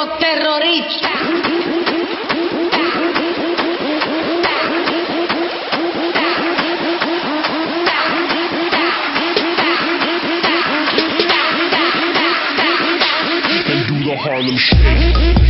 vero terrorista. Harlem Shake.